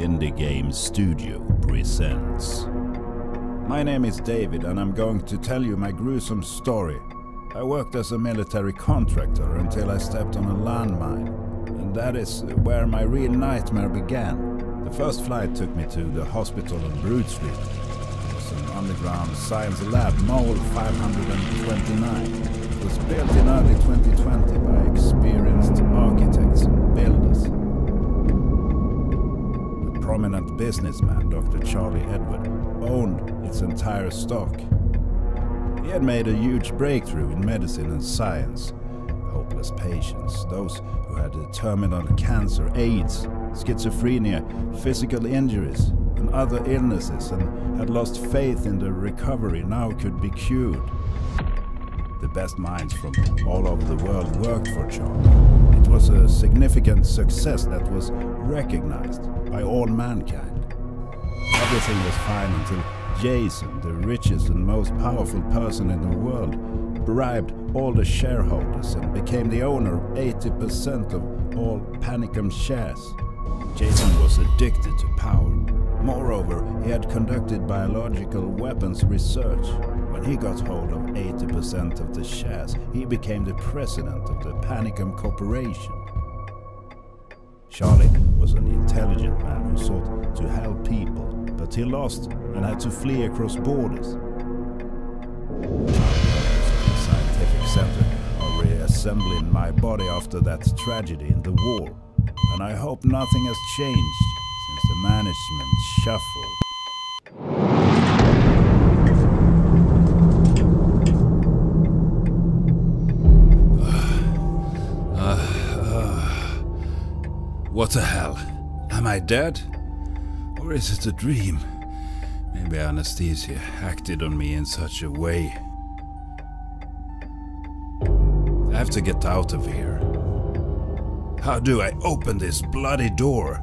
Indie Game Studio presents. My name is David, and I'm going to tell you my gruesome story. I worked as a military contractor until I stepped on a landmine, and that is where my real nightmare began. The first flight took me to the hospital on Brood Street. It was an underground science lab, Mole 529. It was built in early 2020 by experienced architects prominent businessman, Dr. Charlie Edward, owned its entire stock. He had made a huge breakthrough in medicine and science. Hopeless patients, those who had terminal cancer, AIDS, schizophrenia, physical injuries, and other illnesses and had lost faith in the recovery now could be cured. The best minds from all over the world worked for Charlie. It was a significant success that was recognized by all mankind. Everything was fine until Jason, the richest and most powerful person in the world, bribed all the shareholders and became the owner of 80% of all Panicum shares. Jason was addicted to power. Moreover, he had conducted biological weapons research. When he got hold of 80% of the shares, he became the president of the Panicum Corporation. Charlie was an intelligent man who sought to help people, but he lost and had to flee across borders. The scientific center are reassembling my body after that tragedy in the war, and I hope nothing has changed since the management shuffle. What the hell? Am I dead? Or is it a dream? Maybe anesthesia acted on me in such a way. I have to get out of here. How do I open this bloody door?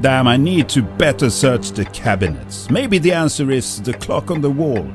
Damn, I need to better search the cabinets. Maybe the answer is the clock on the wall.